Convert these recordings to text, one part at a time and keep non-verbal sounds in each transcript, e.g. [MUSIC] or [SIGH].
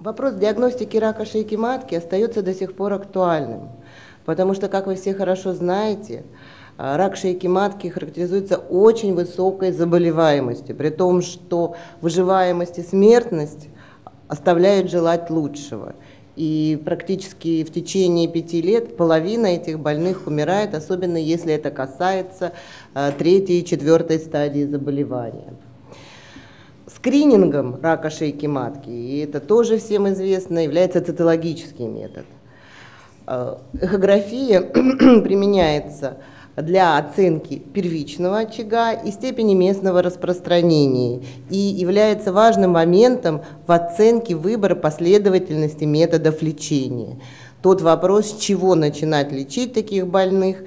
Вопрос диагностики рака шейки матки остается до сих пор актуальным, потому что, как вы все хорошо знаете, а, рак шейки матки характеризуется очень высокой заболеваемостью, при том, что выживаемость и смертность оставляют желать лучшего. И практически в течение пяти лет половина этих больных умирает, особенно если это касается а, третьей и четвертой стадии заболевания скринингом рака шейки матки, и это тоже всем известно, является цитологический метод. Э, эхография [CLEARS THROAT] применяется для оценки первичного очага и степени местного распространения и является важным моментом в оценке выбора последовательности методов лечения. Тот вопрос, с чего начинать лечить таких больных,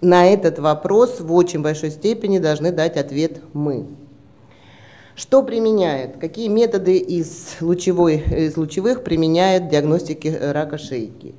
на этот вопрос в очень большой степени должны дать ответ мы. Что применяют? Какие методы из, лучевой, из лучевых применяют в диагностике рака шейки?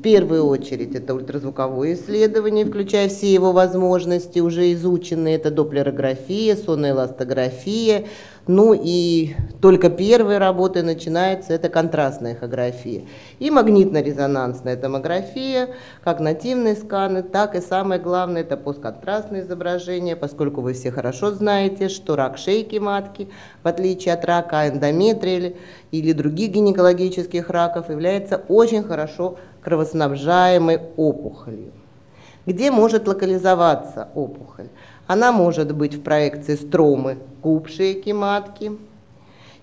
В первую очередь это ультразвуковое исследование, включая все его возможности, уже изученные. Это доплерография, соноэластография, ну и только первые работы начинаются, это контрастная эхография. И магнитно-резонансная томография, как нативные сканы, так и самое главное, это постконтрастное изображение, поскольку вы все хорошо знаете, что рак шейки матки, в отличие от рака эндометрия или других гинекологических раков, является очень хорошо кровоснабжаемой опухолью. Где может локализоваться опухоль? Она может быть в проекции стромы губ шейки матки.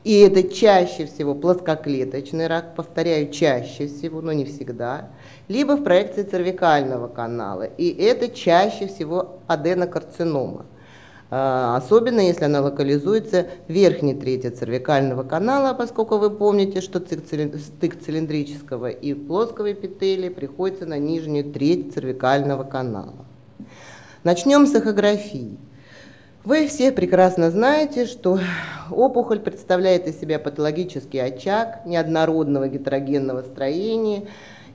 И это чаще всего плоскоклеточный рак, повторяю, чаще всего, но не всегда. Либо в проекции цервикального канала. И это чаще всего аденокарцинома. А, особенно если она локализуется в верхней трети цервикального канала, поскольку вы помните, что стык цилиндрического и плоского эпителия приходится на нижнюю треть цервикального канала. Начнем с эхографии. Вы все прекрасно знаете, что опухоль представляет из себя патологический очаг неоднородного гетерогенного строения,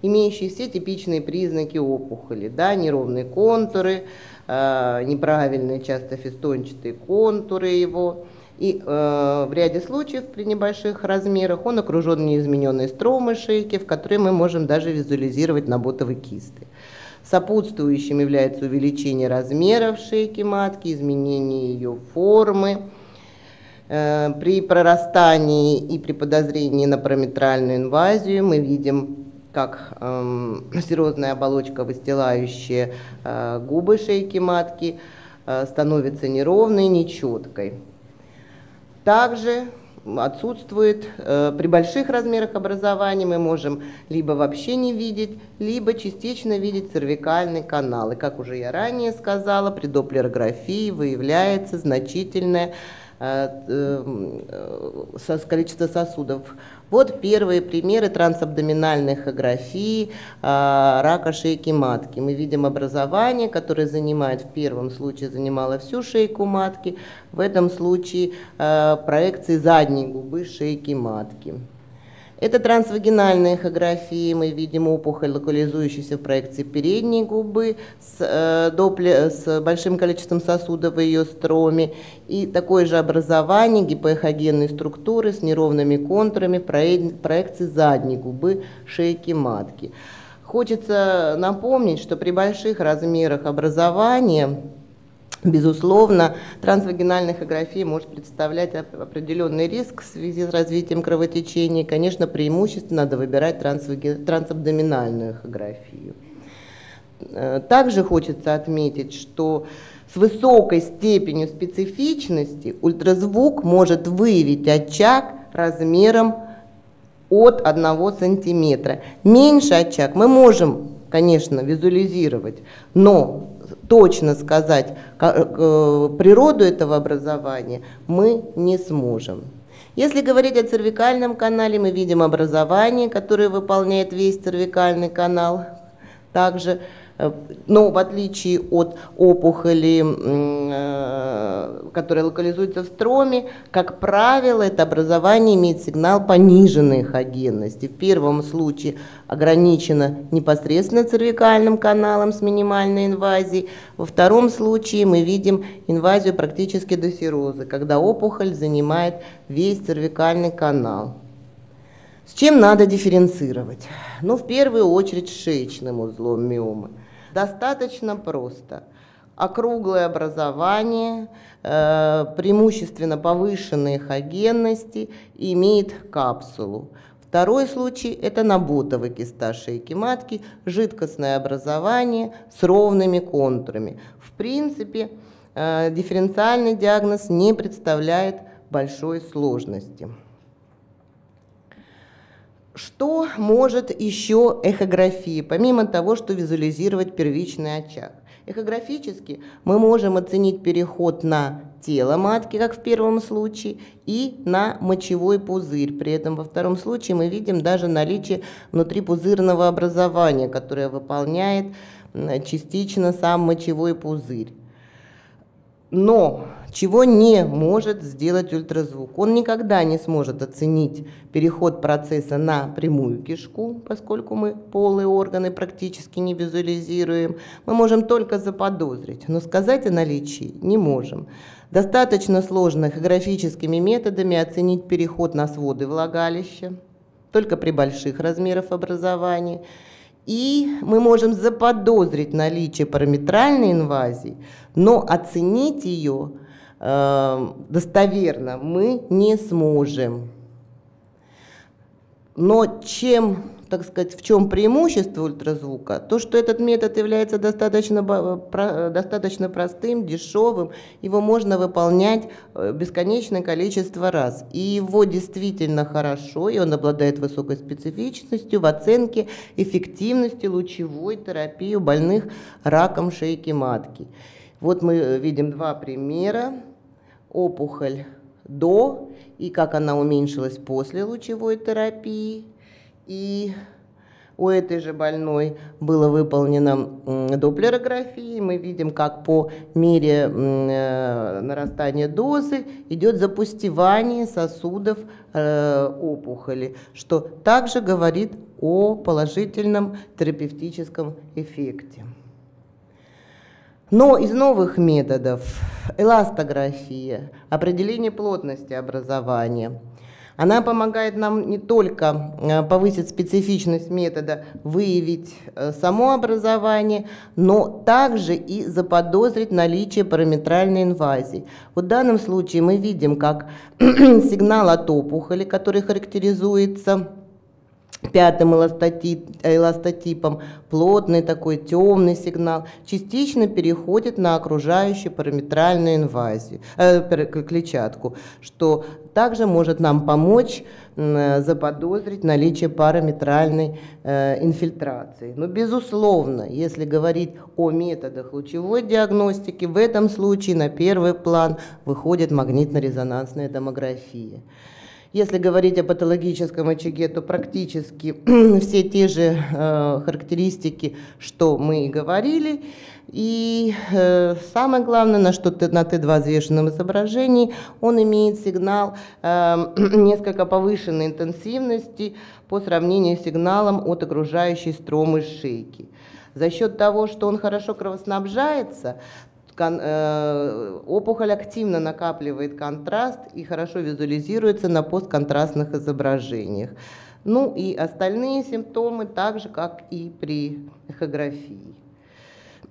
имеющий все типичные признаки опухоли, да, неровные контуры, э, неправильные, часто фестончатые контуры его. И э, в ряде случаев при небольших размерах он окружен неизмененной стромой шейки, в которой мы можем даже визуализировать наботовые кисты. Сопутствующим является увеличение размеров шейки матки, изменение ее формы. Э, при прорастании и при подозрении на параметральную инвазию мы видим как [CLEARS THROAT] э, серозная оболочка, выстилающая э, губы шейки матки, э, становится неровной, нечеткой. Также отсутствует. Э, при больших размерах образования мы можем либо вообще не видеть, либо частично видеть цервикальный канал. И как уже я ранее сказала, при доплерографии выявляется значительное э, количество сосудов. Вот первые примеры трансабдоминальной эхографии э, рака шейки матки. Мы видим образование, которое занимает, в первом случае занимало всю шейку матки, в этом случае проекции задней губы шейки матки. Это трансвагинальная эхография. Мы видим опухоль, локализующуюся в проекции передней губы с, э, допле, с большим количеством сосудов в ее строме. И такое же образование гипоэхогенной структуры с неровными контурами в проекции задней губы шейки матки. Хочется напомнить, что при больших размерах образования Безусловно, трансвагинальная эхография может представлять определенный риск в связи с развитием кровотечения. Конечно, преимущественно надо выбирать трансабдоминальную эхографию. Также хочется отметить, что с высокой степенью специфичности ультразвук может выявить очаг размером от 1 сантиметра. Меньше очаг мы можем, конечно, визуализировать, но точно сказать э, природу этого образования мы не сможем. Если говорить о цервикальном канале, мы видим образование, которое выполняет весь цервикальный канал. Также Э, но в отличие от опухоли, э, которая локализуется в строме, как правило, это образование имеет сигнал пониженной эхогенности. В первом случае ограничено непосредственно цервикальным каналом с минимальной инвазией. Во втором случае мы видим инвазию практически до сирозы, когда опухоль занимает весь цервикальный канал. С чем надо дифференцировать? Ну, в первую очередь, с шеечным узлом миомы. Достаточно просто. Округлое образование, э, преимущественно повышенной эхогенности, имеет капсулу. Второй случай – это наботовый киста шейки матки, жидкостное образование с ровными контурами. В принципе, э, дифференциальный диагноз не представляет большой сложности. Что может еще эхография, помимо того, что визуализировать первичный очаг? Эхографически мы можем оценить переход на тело матки, как в первом случае, и на мочевой пузырь. При этом во втором случае мы видим даже наличие внутрипузырного образования, которое выполняет частично сам мочевой пузырь. Но чего не может сделать ультразвук? Он никогда не сможет оценить переход процесса на прямую кишку, поскольку мы полые органы практически не визуализируем. Мы можем только заподозрить, но сказать о наличии не можем. Достаточно сложно эхографическими методами оценить переход на своды влагалища, только при больших размерах образования. И мы можем заподозрить наличие параметральной инвазии, но оценить ее достоверно мы не сможем. Но чем так сказать, в чем преимущество ультразвука? То, что этот метод является достаточно, достаточно простым, дешевым, его можно выполнять э, бесконечное количество раз. И его действительно хорошо, и он обладает высокой специфичностью в оценке эффективности лучевой терапии у больных раком шейки матки. Вот мы видим два примера. Опухоль до и как она уменьшилась после лучевой терапии – и у этой же больной было выполнено доплерографии. Мы видим, как по мере э, нарастания дозы идет запустевание сосудов э, опухоли, что также говорит о положительном терапевтическом эффекте. Но из новых методов эластография, определение плотности образования – она помогает нам не только э, повысить специфичность метода, выявить э, само образование, но также и заподозрить наличие параметральной инвазии. В данном случае мы видим, как [CLEARS THROAT] сигнал от опухоли, который характеризуется пятым эластотипом, плотный такой темный сигнал, частично переходит на окружающую параметральную инвазию, э, клетчатку, что также может нам помочь э, заподозрить наличие параметральной э, инфильтрации. Но, безусловно, если говорить о методах лучевой диагностики, в этом случае на первый план выходит магнитно-резонансная томография. Если говорить о патологическом очаге, то практически [CLEARS THROAT] все те же э, характеристики, что мы и говорили. И э, самое главное, на что ты, на Т2 взвешенном изображении, он имеет сигнал э, [CLEARS THROAT] несколько повышенной интенсивности по сравнению с сигналом от окружающей стромы шейки. За счет того, что он хорошо кровоснабжается, Э, опухоль активно накапливает контраст и хорошо визуализируется на постконтрастных изображениях. Ну и остальные симптомы так же, как и при эхографии.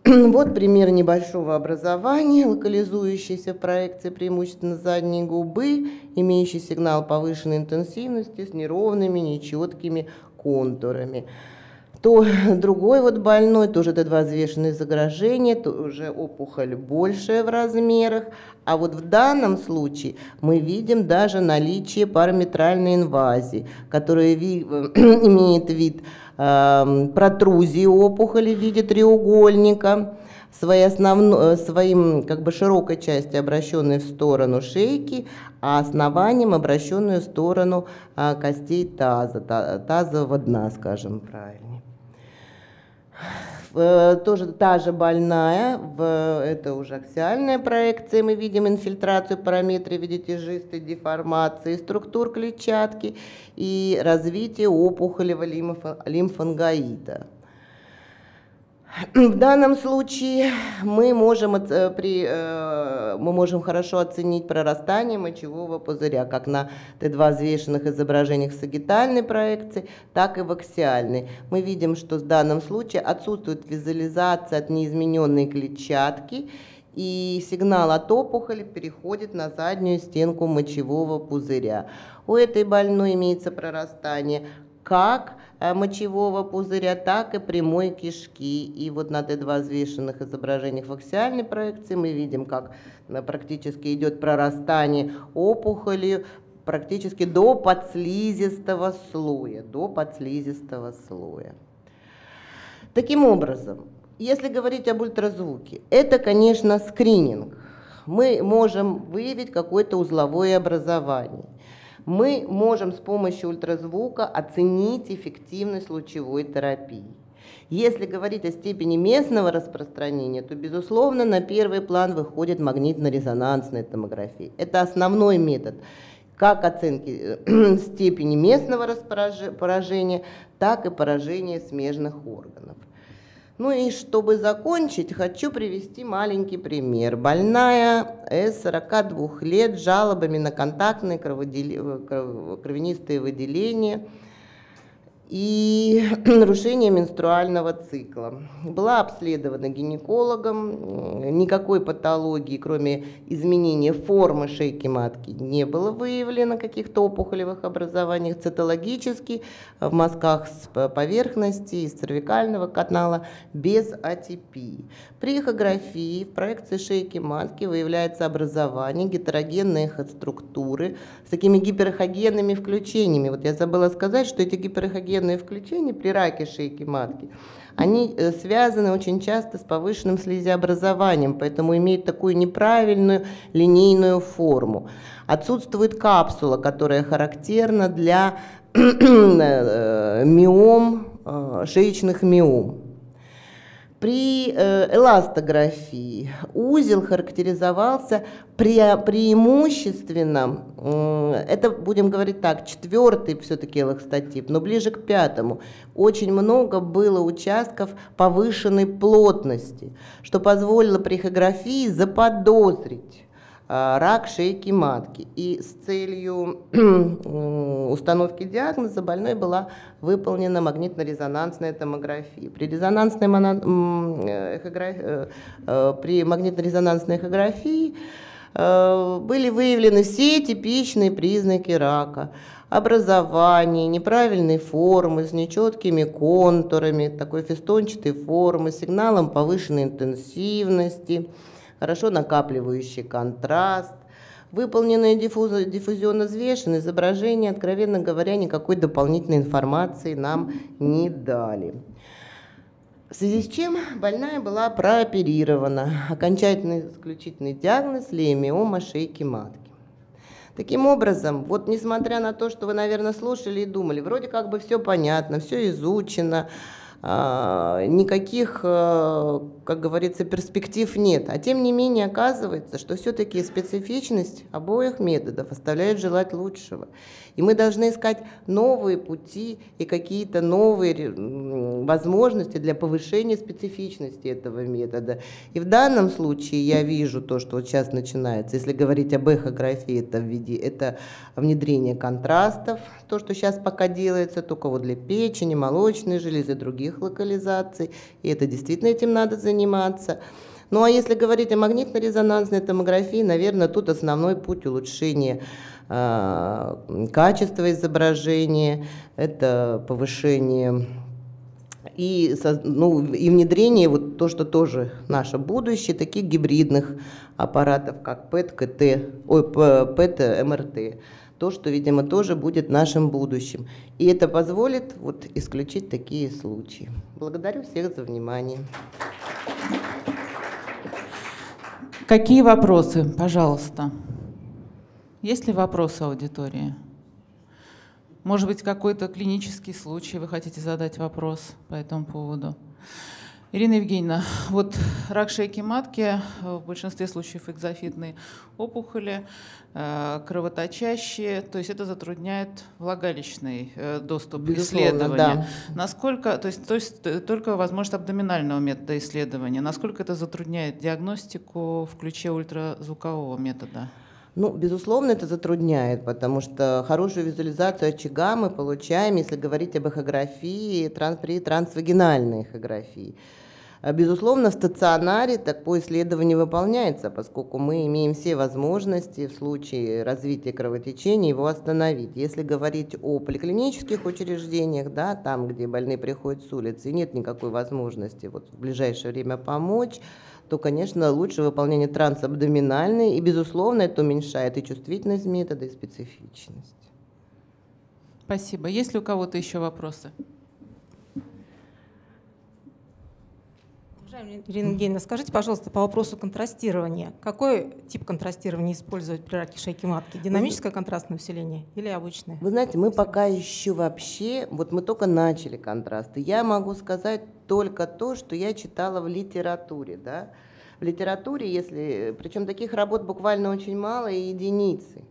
[CLEARS THROAT] Вот пример небольшого образования, локализующийся в проекции преимущественно задней губы, имеющий сигнал повышенной интенсивности с неровными, нечеткими контурами то [LAUGHS] другой вот больной, тоже Т2 взвешенное заграждение, то уже опухоль большая в размерах. А вот в данном случае мы видим даже наличие параметральной инвазии, которая ви [CLEARS THROAT] имеет вид э, протрузии опухоли в виде треугольника, своей основной, своим как бы широкой части обращенной в сторону шейки, а основанием обращенную в сторону а, костей таза, тазового дна, скажем правильно. Э, тоже та же больная, в, это уже аксиальная проекция, мы видим инфильтрацию параметров в виде тяжистой деформации структур клетчатки и развитие опухолевого лимфангоида. В данном случае мы можем, э, при, э, мы можем хорошо оценить прорастание мочевого пузыря, как на Т2 взвешенных изображениях сагитальной проекции, так и в аксиальной. Мы видим, что в данном случае отсутствует визуализация от неизмененной клетчатки, и сигнал от опухоли переходит на заднюю стенку мочевого пузыря. У этой больной имеется прорастание как мочевого пузыря, так и прямой кишки. И вот на Т2 взвешенных изображениях в аксиальной проекции мы видим, как э, практически идет прорастание опухоли практически до подслизистого слоя, до подслизистого слоя. Таким образом, если говорить об ультразвуке, это, конечно, скрининг. Мы можем выявить какое-то узловое образование – мы можем с помощью ультразвука оценить эффективность лучевой терапии. Если говорить о степени местного распространения, то, безусловно, на первый план выходит магнитно-резонансная томография. Это основной метод как оценки э, [CLEARS THROAT] степени местного поражения, так и поражения смежных органов. Ну и чтобы закончить, хочу привести маленький пример. Больная с 42 лет с жалобами на контактные кровянистые выделения – и [CLEARS THROAT] нарушение менструального цикла. Была обследована гинекологом, никакой патологии, кроме изменения формы шейки матки, не было выявлено каких-то опухолевых образований. Цитологически в мазках с поверхности, из цервикального канала, без атипии. При эхографии в проекции шейки матки выявляется образование гетерогенной структуры с такими гиперхогенными включениями. Вот я забыла сказать, что эти гиперхогенные эндогенные включения при раке шейки матки, они э, связаны очень часто с повышенным слизеобразованием, поэтому имеют такую неправильную линейную форму. Отсутствует капсула, которая характерна для [CLEARS THROAT] э, миом, э, шеечных миом. При э, эластографии узел характеризовался пре преимущественно, э, это будем говорить так, четвертый все-таки эластотип, но ближе к пятому. Очень много было участков повышенной плотности, что позволило при эхографии заподозрить а, рак шейки матки. И с целью [CLEARS THROAT] установки диагноза больной была выполнена магнитно-резонансная томография. При, резонансной э, э, э, при магнитно-резонансной эхографии были выявлены все типичные признаки рака. Образование, неправильной формы, с нечеткими контурами, такой фестончатой формы, сигналом повышенной интенсивности – хорошо накапливающий контраст, выполненное диффузионно взвешенное изображение, откровенно говоря, никакой дополнительной информации нам не дали. В связи с чем больная была прооперирована. Окончательный исключительный диагноз – леомиома шейки матки. Таким образом, вот несмотря на то, что вы, наверное, слушали и думали, вроде как бы все понятно, все изучено, никаких, э, как говорится, перспектив нет. А тем не менее оказывается, что все-таки специфичность обоих методов оставляет желать лучшего. И мы должны искать новые пути и какие-то новые возможности для повышения специфичности этого метода. И в данном случае я вижу то, что вот сейчас начинается. Если говорить об эхографии, это, в виде, это внедрение контрастов, то, что сейчас пока делается только вот для печени, молочной железы, других локализаций. И это действительно этим надо заниматься. Ну а если говорить о магнитно-резонансной томографии, наверное, тут основной путь улучшения э, качества изображения, это повышение и, ну, и внедрение, вот то, что тоже наше будущее, таких гибридных аппаратов, как ПЭТ, КТ, ой, ПЭТ, МРТ. То, что, видимо, тоже будет нашим будущим. И это позволит вот, исключить такие случаи. Благодарю всех за внимание. Какие вопросы, пожалуйста? Есть ли вопросы аудитории? Может быть, какой-то клинический случай, вы хотите задать вопрос по этому поводу? Ирина Евгеньевна, вот рак шейки матки, э, в большинстве случаев экзофитные опухоли, э, кровоточащие, то есть это затрудняет влагалищный э, доступ Безусловно, исследования. да. Насколько, то есть, то есть только возможность абдоминального метода исследования, насколько это затрудняет диагностику в ключе ультразвукового метода? Ну, безусловно, это затрудняет, потому что хорошую визуализацию очага мы получаем, если говорить об эхографии, транс, при трансвагинальной эхографии. А, безусловно, в стационаре такое исследование выполняется, поскольку мы имеем все возможности в случае развития кровотечения его остановить. Если говорить о поликлинических учреждениях, да, там, где больные приходят с улицы, нет никакой возможности вот, в ближайшее время помочь, то, конечно, лучше выполнение трансабдоминальной, и, безусловно, это уменьшает и чувствительность метода, и специфичность. Спасибо. Есть ли у кого-то еще вопросы? Ирина Евгеньевна, скажите, пожалуйста, по вопросу контрастирования. Какой тип контрастирования использовать при раке шейки матки? Динамическое контрастное усиление или обычное? Вы знаете, мы пока еще вообще, вот мы только начали контрасты. Я могу сказать только то, что я читала в литературе, да. В литературе, если, причем таких работ буквально очень мало, и единицы.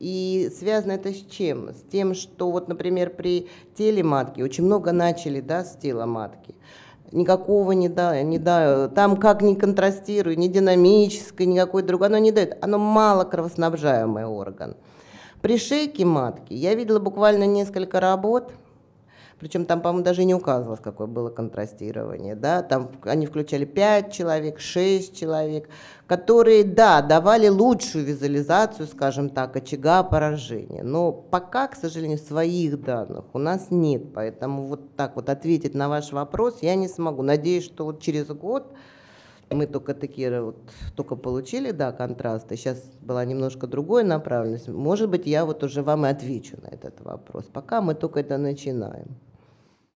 И связано это с чем? С тем, что вот, например, при теле матки очень много начали, да, с тела матки никакого не да, не да, там как ни контрастирует, ни динамическое, никакой другой, оно не дает, оно мало кровоснабжаемый орган. При шейке матки я видела буквально несколько работ, причем там, по-моему, даже не указывалось, какое было контрастирование. Да? Там они включали 5 человек, 6 человек, которые, да, давали лучшую визуализацию, скажем так, очага поражения. Но пока, к сожалению, своих данных у нас нет. Поэтому вот так вот ответить на ваш вопрос я не смогу. Надеюсь, что вот через год мы только такие вот только получили, да, контрасты. Сейчас была немножко другая направленность. Может быть, я вот уже вам и отвечу на этот вопрос. Пока мы только это начинаем.